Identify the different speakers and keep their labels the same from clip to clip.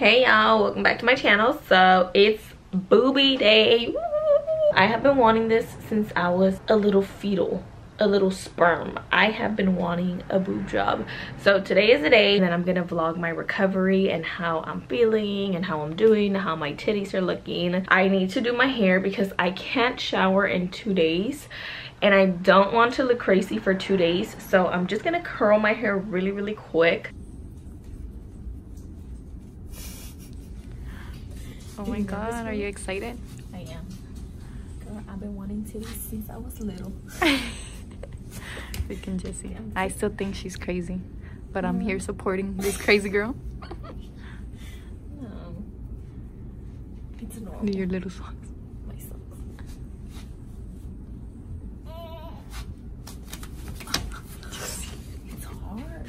Speaker 1: hey y'all. Welcome back to my channel. So it's booby day. I have been wanting this since i was a little fetal a little sperm. I have been wanting a boob job. So today is the day and then i'm gonna vlog my recovery and how i'm feeling and how i'm doing how my titties are looking. I need to do my hair because i can't shower in two days and i don't want to look crazy for two days. So i'm just gonna curl my hair really really quick
Speaker 2: Oh my god, are you excited?
Speaker 1: I am. Girl, I've been wanting titties since I was little.
Speaker 2: Freaking Jessie. I still think she's crazy, but I'm here supporting this crazy girl.
Speaker 1: Um, it's normal.
Speaker 2: Do your little socks.
Speaker 1: My socks. It's hard.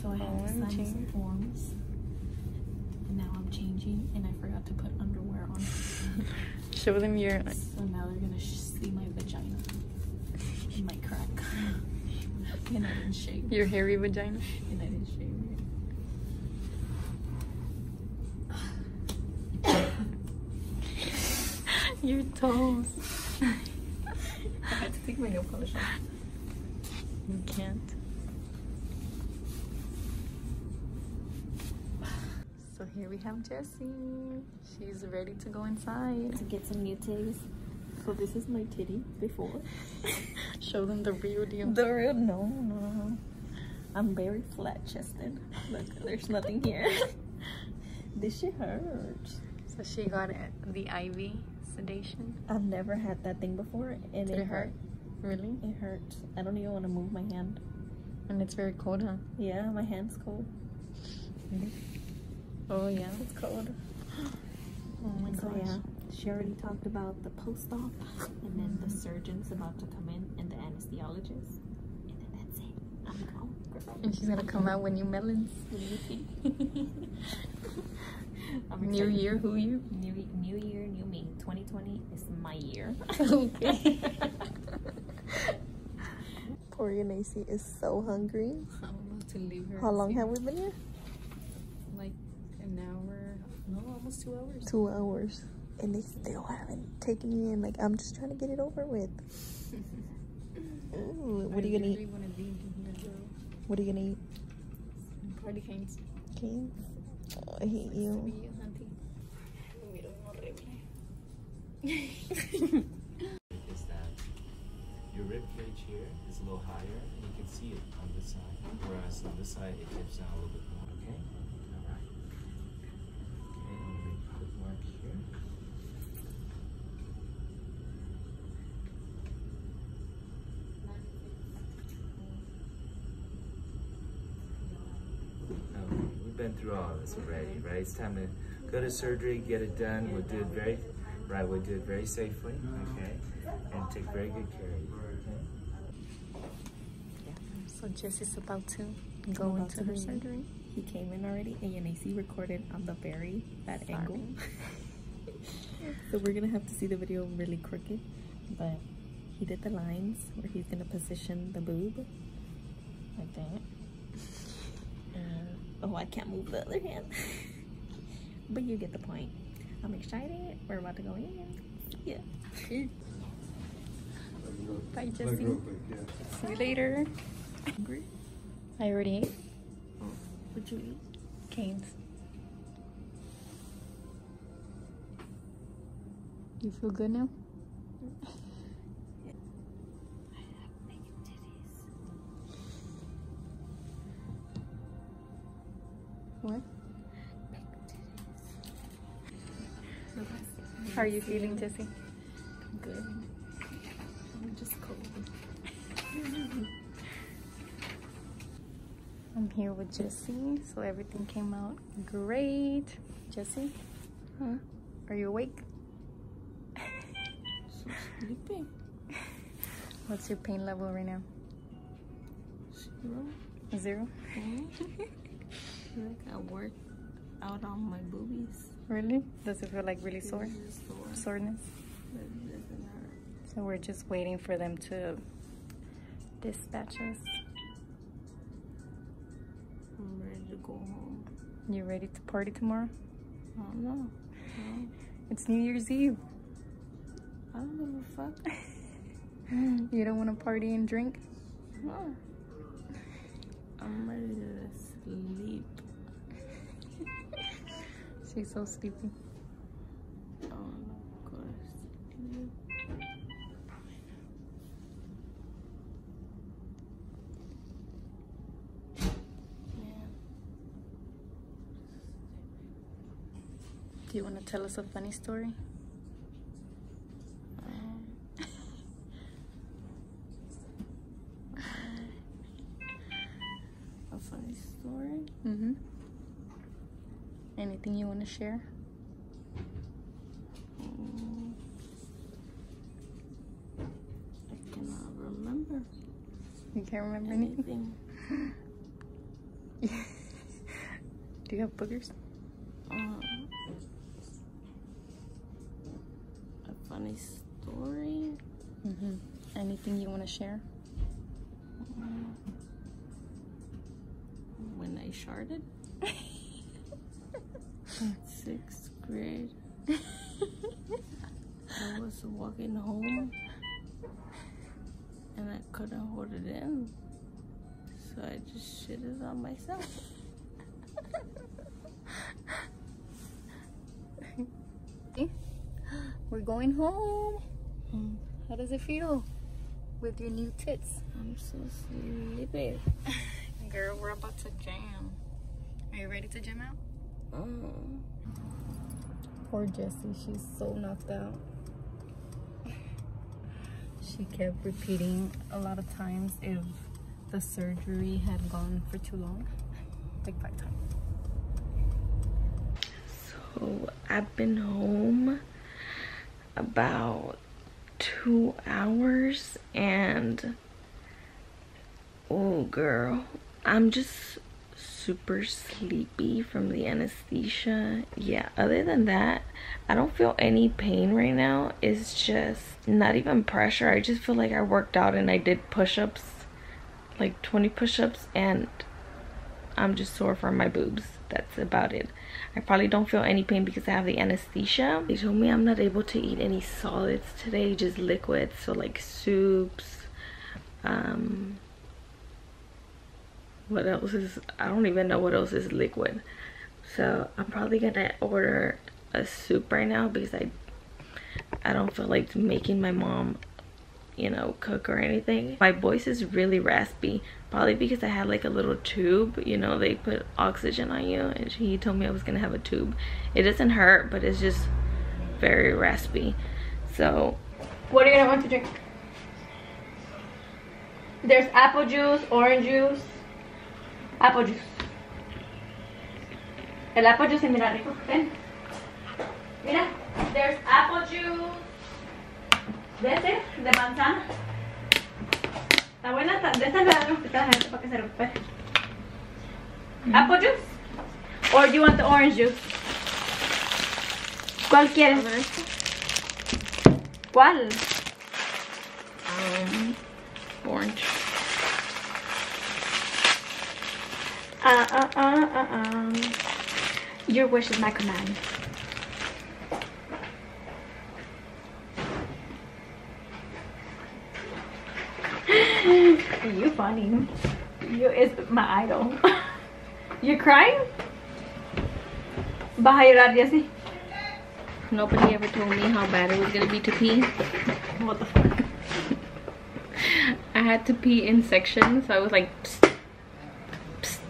Speaker 1: So I had to sign some forms. And now I'm changing and I forgot to put underwear on.
Speaker 2: Show them your.
Speaker 1: So now they're gonna see my vagina. And my crack. and I didn't shave.
Speaker 2: Your hairy vagina.
Speaker 1: And I didn't shave
Speaker 2: Your toes.
Speaker 1: I had to take my nail polish off.
Speaker 2: You can't. So here we have Jessie. She's ready to go inside.
Speaker 1: To get some new titties. So this is my titty before.
Speaker 2: Show them the real deal.
Speaker 1: The real no, no. I'm very flat chested. Look, there's nothing here. this shit hurts.
Speaker 2: So she got the IV sedation.
Speaker 1: I've never had that thing before and
Speaker 2: Did
Speaker 1: it,
Speaker 2: it hurt? Really?
Speaker 1: It hurts. I don't even want to move my hand.
Speaker 2: And it's very cold, huh?
Speaker 1: Yeah, my hand's cold. Mm-hmm.
Speaker 2: Oh yeah.
Speaker 1: It's cold.
Speaker 2: Oh my
Speaker 1: So
Speaker 2: gosh.
Speaker 1: yeah, she already talked about the post-op and then the surgeon's about to come in and the anesthesiologist. And then that's it. I'm gone, oh, girl.
Speaker 2: And she's gonna come out with new melons. New year, who you?
Speaker 1: New, new year, new me. 2020 is my year.
Speaker 2: Okay.
Speaker 1: Poor Yanasi is so hungry.
Speaker 2: I'm about to leave her.
Speaker 1: How long have we been here?
Speaker 2: Like an hour. No, almost two hours.
Speaker 1: Two hours. And they still haven't taken me in. Like, I'm just trying to get it over with. Ooh, what are you gonna eat?
Speaker 2: want to be in here, girl.
Speaker 1: What are you gonna eat?
Speaker 2: Party canes.
Speaker 1: Canes? Oh, I hate you.
Speaker 3: is that your rib cage here is a little higher and you can see it on this side. Whereas on this side it dips down a little bit been through all this already, right? It's time to go to surgery, get it done. We'll do it very right, we'll do it very safely, okay? And take very good care of you. Okay?
Speaker 2: So Jessie's about to go
Speaker 1: About
Speaker 2: into
Speaker 1: to
Speaker 2: her
Speaker 1: leave.
Speaker 2: surgery.
Speaker 1: He came in already and Yanasi recorded on the very bad
Speaker 2: Sorry.
Speaker 1: angle. so we're gonna have to see the video really crooked. But he did the lines where he's gonna position the boob like that. And, oh, I can't move the other hand. but you get the point. I'm excited. We're about to go in. Yeah.
Speaker 2: Bye, Jessie. See you later.
Speaker 1: Hungry?
Speaker 2: I already ate
Speaker 1: What you eat?
Speaker 2: canes. You feel good now? How are you feeling, Jessie?
Speaker 1: Good. I'm just cold.
Speaker 2: I'm here with Jessie, so everything came out great. Jessie,
Speaker 1: Huh?
Speaker 2: are you awake?
Speaker 1: So sleeping.
Speaker 2: What's your pain level right now?
Speaker 1: Zero.
Speaker 2: Zero?
Speaker 1: Like I worked out on my boobies.
Speaker 2: Really? Does it feel like really sore?
Speaker 1: Sore.
Speaker 2: Soreness?
Speaker 1: But it doesn't hurt.
Speaker 2: So we're just waiting for them to dispatch us.
Speaker 1: I'm ready to go home.
Speaker 2: You ready to party tomorrow?
Speaker 1: I don't know. No,
Speaker 2: It's New Year's Eve.
Speaker 1: I don't give a fuck.
Speaker 2: You don't want to party and drink?
Speaker 1: No. I'm ready to sleep.
Speaker 2: She's so sleepy. Do you want to tell us a funny story?
Speaker 1: Um, a funny story.
Speaker 2: Mm-hmm. Anything you want to share?
Speaker 1: Mm. I cannot remember
Speaker 2: You can't remember anything?
Speaker 1: anything.
Speaker 2: Do you have boogers?
Speaker 1: Um, a funny story.
Speaker 2: Mm-hmm. Anything you want to share?
Speaker 1: Um, when I sharded sixth grade, I was walking home and I couldn't hold it in, so I just shitted on myself.
Speaker 2: Going home.
Speaker 1: Mm,
Speaker 2: How does it feel with your new tits?
Speaker 1: I'm so sleepy.
Speaker 2: Girl, we're about to jam. Are you ready to jam out?
Speaker 1: Mm.
Speaker 2: Poor Jessie, she's so knocked out. She kept repeating a lot of times if the surgery had gone for too long. Like five times.
Speaker 1: So I've been home about two hours and oh girl, I'm just super sleepy from the anesthesia. Yeah, other than that, I don't feel any pain right now. It's just not even pressure. I just feel like I worked out and I did push-ups, like 20 push-ups and I'm just sore from my boobs. That's about it. I probably don't feel any pain because I have the anesthesia. They told me I'm not able to eat any solids today, just liquids. So like soups. Um, what else is, I don't even know what else is liquid. So I'm probably gonna order a soup right now because I, I don't feel like making my mom you know, cook or anything. My voice is really raspy, probably because I had like a little tube, you know, they put oxygen on you and he told me I was gonna have a tube. It doesn't hurt, but it's just very raspy. So,
Speaker 4: What are you gonna want to drink? There's apple juice, orange juice, apple juice. El apple juice es mira rico. Ven. Mira, there's apple juice. De ese, de manzana. Está buena, está- de esta le dan a este para que se recupere. Apple juice? Or do you want the orange juice? ¿Cuál quieres? ¿Cuál?
Speaker 1: um, orange.
Speaker 4: Uh, uh, uh, uh, um. Your wish is my command. You funny. You is my idol. You're crying? Llorar, Jessie.
Speaker 1: Nobody ever told me how bad it was gonna be to pee.
Speaker 4: What the fuck?
Speaker 1: I had to pee in sections, so I was like, psst, psst,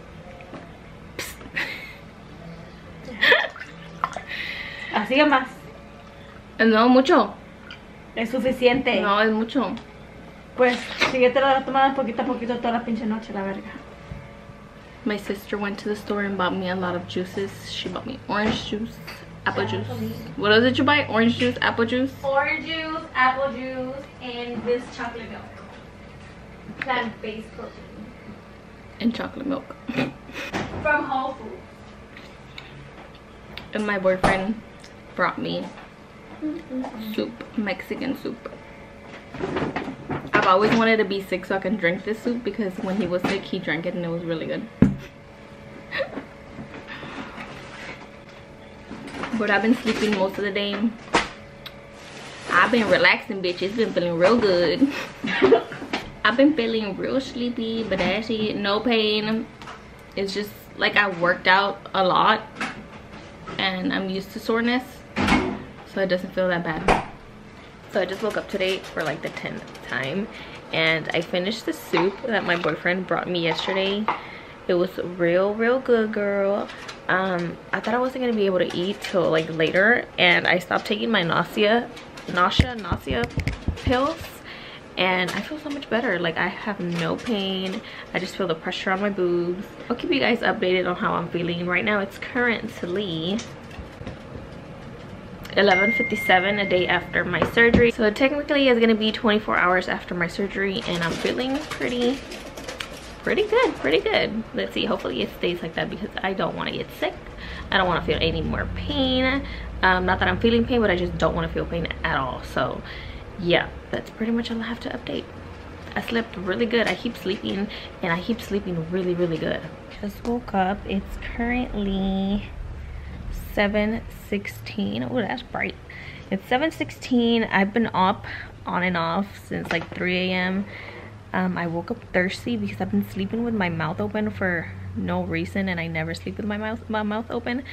Speaker 4: Así que más.
Speaker 1: psst. No, mucho.
Speaker 4: Es suficiente.
Speaker 1: No, es mucho.
Speaker 4: Pues, síguete la tomando poquito a poquito toda la pinche noche, la verga.
Speaker 1: My sister went to the store and bought me a lot of juices. She bought me orange juice, apple juice. What else did you buy? Orange juice, apple juice?
Speaker 4: Orange juice, apple juice, and this chocolate milk. Plant-based protein.
Speaker 1: And chocolate milk.
Speaker 4: From Whole Foods.
Speaker 1: And my boyfriend brought me mm-hmm. soup, Mexican soup. Always wanted to be sick so I can drink this soup because when he was sick, he drank it and it was really good. but I've been sleeping most of the day. I've been relaxing, bitch. It's been feeling real good. I've been feeling real sleepy, but it. No pain. It's just like I worked out a lot and I'm used to soreness. So it doesn't feel that bad. So I just woke up today for like the 10th time and I finished the soup that my boyfriend brought me yesterday. It was real, real good, girl. Um, I thought I wasn't gonna be able to eat till like later and I stopped taking my nausea, nausea, nausea pills and I feel so much better. Like I have no pain. I just feel the pressure on my boobs. I'll keep you guys updated on how I'm feeling. Right now it's currently 11.57 a day after my surgery. So technically it's gonna be 24 hours after my surgery and I'm feeling pretty, pretty good, pretty good. Let's see, hopefully it stays like that because I don't wanna get sick. I don't wanna feel any more pain. Um, not that I'm feeling pain, but I just don't wanna feel pain at all. So yeah, that's pretty much all I have to update. I slept really good. I keep sleeping and I keep sleeping really, really good. Just woke up. It's currently 7.16. Oh, that's bright. It's 7.16. I've been up on and off since like 3 a.m. Um, I woke up thirsty because I've been sleeping with my mouth open for no reason and I never sleep with my mouth my mouth open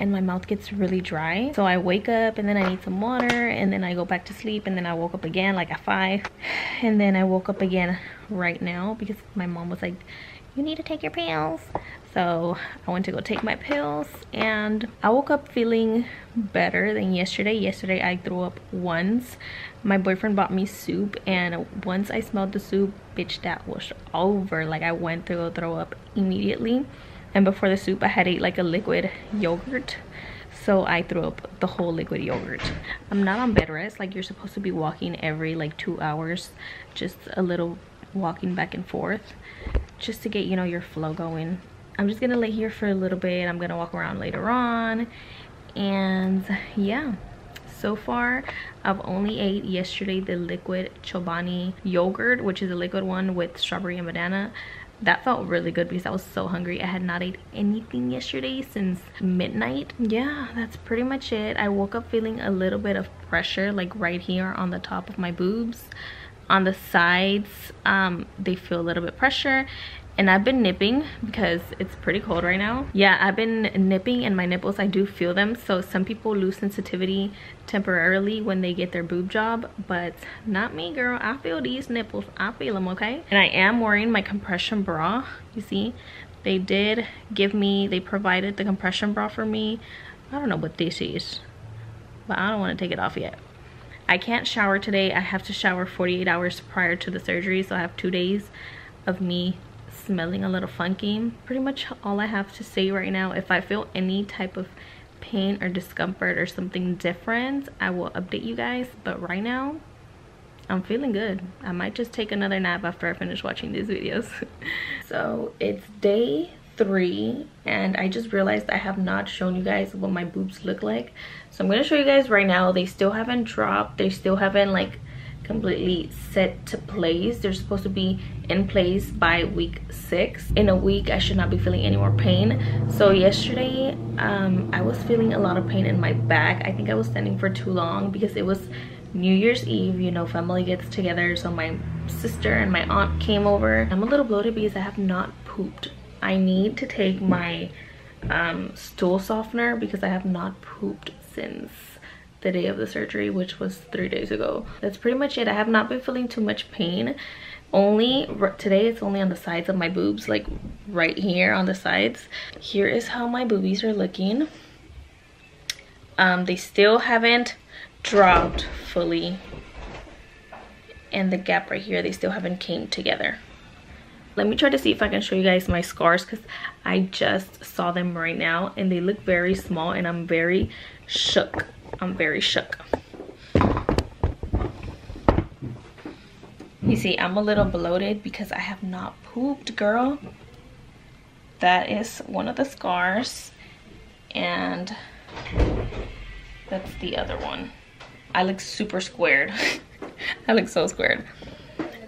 Speaker 1: and my mouth gets really dry so i wake up and then i need some water and then i go back to sleep and then i woke up again like at five and then i woke up again right now because my mom was like you need to take your pills so I went to go take my pills and I woke up feeling better than yesterday. Yesterday I threw up once. My boyfriend bought me soup and once I smelled the soup, bitch, that was over. Like I went to go throw up immediately. And before the soup, I had ate like a liquid yogurt. So I threw up the whole liquid yogurt. I'm not on bed rest. Like you're supposed to be walking every like two hours. Just a little walking back and forth. Just to get, you know, your flow going. I'm just gonna lay here for a little bit. I'm gonna walk around later on. And yeah, so far I've only ate yesterday the liquid Chobani yogurt, which is a liquid one with strawberry and banana. That felt really good because I was so hungry. I had not ate anything yesterday since midnight. Yeah, that's pretty much it. I woke up feeling a little bit of pressure like right here on the top of my boobs on the sides um, they feel a little bit pressure and I've been nipping because it's pretty cold right now. Yeah, I've been nipping and my nipples, I do feel them. So some people lose sensitivity temporarily when they get their boob job, but not me, girl. I feel these nipples. I feel them, okay? And I am wearing my compression bra. You see, they did give me, they provided the compression bra for me. I don't know what this is, but I don't want to take it off yet. I can't shower today. I have to shower 48 hours prior to the surgery, so I have two days of me smelling a little funky. Pretty much all i have to say right now if i feel any type of pain or discomfort or something different i will update you guys. But right now i'm feeling good. I might just take another nap after i finish watching these videos. So it's day three and i just realized i have not shown you guys what my boobs look like so i'm going to show you guys right now they still haven't dropped they still haven't like completely set to place. They're supposed to be in place by week six. In a week i should not be feeling any more pain. So yesterday um, i was feeling a lot of pain in my back. I think i was standing for too long because it was new year's eve you know family gets together. So my sister and my aunt came over. I'm a little bloated because i have not pooped. I need to take my um, stool softener because i have not pooped since the day of the surgery which was three days ago. That's pretty much it. I have not been feeling too much pain. Only today it's only on the sides of my boobs like right here on the sides. Here is how my boobies are looking. Um they still haven't dropped fully. And the gap right here they still haven't came together. Let me try to see if i can show you guys my scars because i just saw them right now and they look very small and i'm very shook I'm very shook. You see, I'm a little bloated because I have not pooped, girl. That is one of the scars. And that's the other one. I look super squared. I look so squared.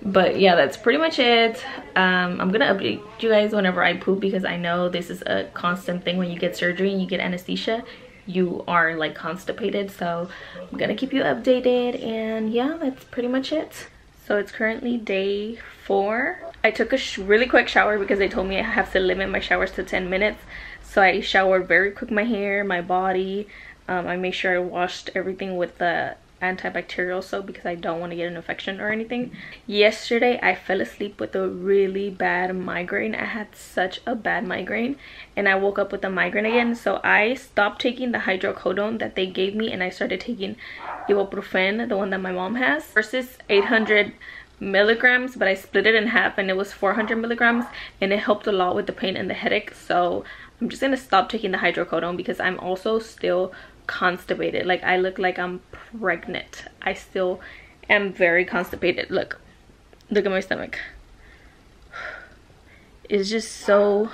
Speaker 1: but yeah that's pretty much it um, i'm gonna update you guys whenever i poop because i know this is a constant thing when you get surgery and you get anesthesia you are like constipated so i'm gonna keep you updated and yeah that's pretty much it. So it's currently day four. I took a really quick shower because they told me i have to limit my showers to 10 minutes. So i showered very quick my hair my body um, i made sure i washed everything with the antibacterial soap because I don't want to get an infection or anything. Yesterday I fell asleep with a really bad migraine. I had such a bad migraine and I woke up with a migraine again. So I stopped taking the hydrocodone that they gave me and I started taking ibuprofen, the one that my mom has, versus 800 milligrams but I split it in half and it was 400 milligrams and it helped a lot with the pain and the headache so I'm just gonna stop taking the hydrocodone because I'm also still constipated. Like i look like i'm pregnant. I still am very constipated. Look look at my stomach. It's just so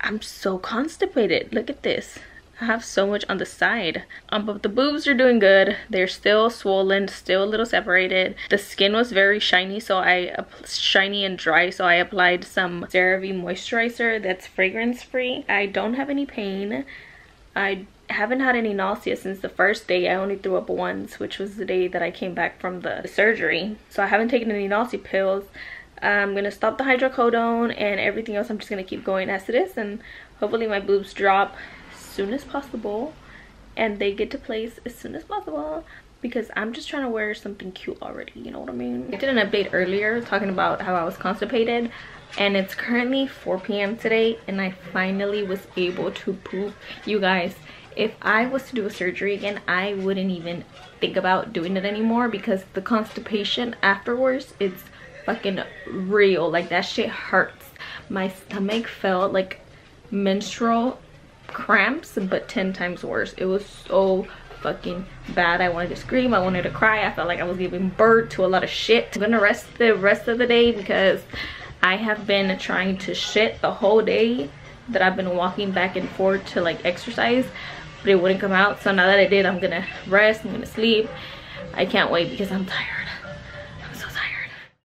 Speaker 1: i'm so constipated. Look at this I have so much on the side. Um, but the boobs are doing good. They're still swollen, still a little separated. The skin was very shiny, so I shiny and dry, so I applied some CeraVe moisturizer that's fragrance free. I don't have any pain. I haven't had any nausea since the first day. I only threw up once, which was the day that I came back from the surgery. So I haven't taken any nausea pills. I'm gonna stop the hydrocodone and everything else I'm just gonna keep going as it is and hopefully my boobs drop soon as possible and they get to place as soon as possible because I'm just trying to wear something cute already, you know what I mean? I did an update earlier talking about how I was constipated and it's currently 4 p.m. today and I finally was able to poop. You guys, if I was to do a surgery again, I wouldn't even think about doing it anymore because the constipation afterwards, it's fucking real. Like that shit hurts. My stomach felt like menstrual cramps, but 10 times worse. It was so fucking bad. I wanted to scream. I wanted to cry. I felt like I was giving birth to a lot of shit. I'm gonna rest the rest of the day because I have been trying to shit the whole day that I've been walking back and forth to like exercise but it wouldn't come out so now that I did I'm gonna rest I'm gonna sleep I can't wait because I'm tired